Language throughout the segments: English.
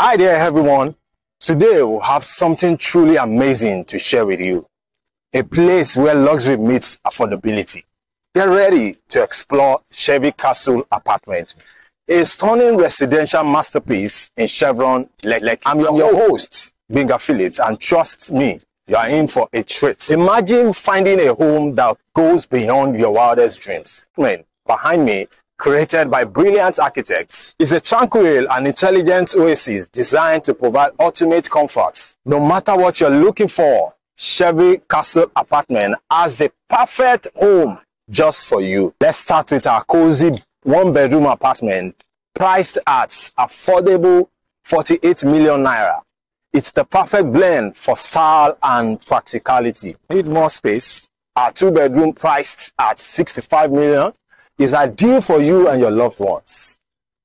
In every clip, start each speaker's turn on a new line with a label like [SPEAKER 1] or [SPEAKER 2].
[SPEAKER 1] Hi there, everyone. Today we'll have something truly amazing to share with you. A place where luxury meets affordability. Get ready to explore Chevy Castle Apartment, a stunning residential masterpiece in Chevron Lekki. I'm your, your host, Benga Phillips, and trust me, you are in for a treat. Imagine finding a home that goes beyond your wildest dreams. Behind me created by brilliant architects, is a tranquil and intelligent oasis designed to provide ultimate comfort. No matter what you're looking for, Chevy Castle Apartment has the perfect home just for you. Let's start with our cozy one bedroom apartment priced at affordable 48 million naira. It's the perfect blend for style and practicality. Need more space? Our two bedroom priced at 65 million is ideal for you and your loved ones.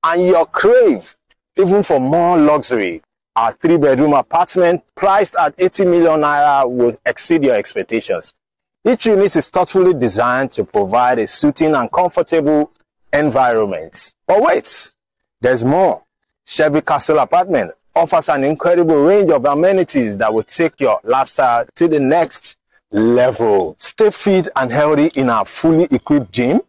[SPEAKER 1] And your crave, even for more luxury, our three bedroom apartment priced at 80 million naira will exceed your expectations. Each unit is thoughtfully designed to provide a suiting and comfortable environment. But wait, there's more. Chevy Castle Apartment offers an incredible range of amenities that will take your lifestyle to the next level. Stay fit and healthy in our fully equipped gym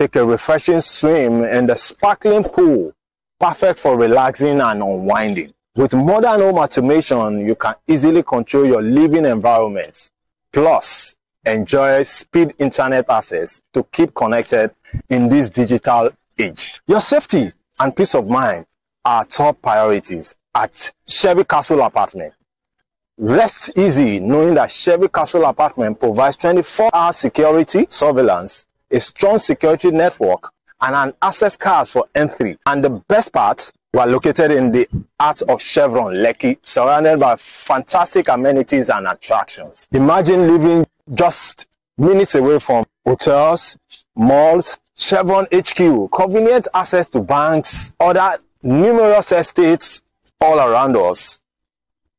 [SPEAKER 1] Take a refreshing swim in the sparkling pool, perfect for relaxing and unwinding. With modern home automation, you can easily control your living environment. Plus, enjoy speed internet access to keep connected in this digital age. Your safety and peace of mind are top priorities at Chevy Castle Apartment. Rest easy knowing that Chevy Castle Apartment provides 24-hour security, surveillance, a strong security network, and an access card for entry. And the best part, we are located in the heart of Chevron Lekki, surrounded by fantastic amenities and attractions. Imagine living just minutes away from hotels, malls, Chevron HQ, convenient access to banks, other numerous estates all around us.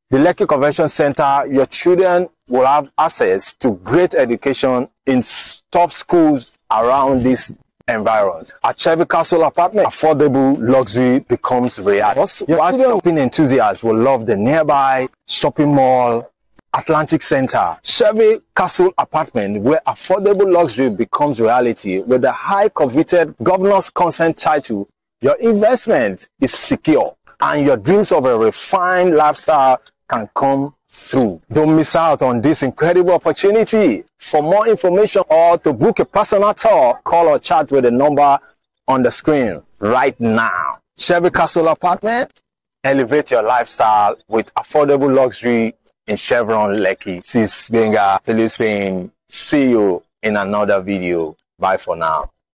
[SPEAKER 1] The Lekki Convention Center, your children will have access to great education in top schools around this environs. At Chevy Castle apartment, affordable luxury becomes reality. Your shopping enthusiasts will love the nearby shopping mall, Atlantic Center, Chevy Castle apartment, where affordable luxury becomes reality with the high coveted governor's consent title. Your investment is secure and your dreams of a refined lifestyle can come through. Don't miss out on this incredible opportunity. For more information or to book a personal tour, call or chat with the number on the screen right now. Chevy Castle Apartment, elevate your lifestyle with affordable luxury in Chevron Lekki. This is Benga Philip saying, see you in another video. Bye for now.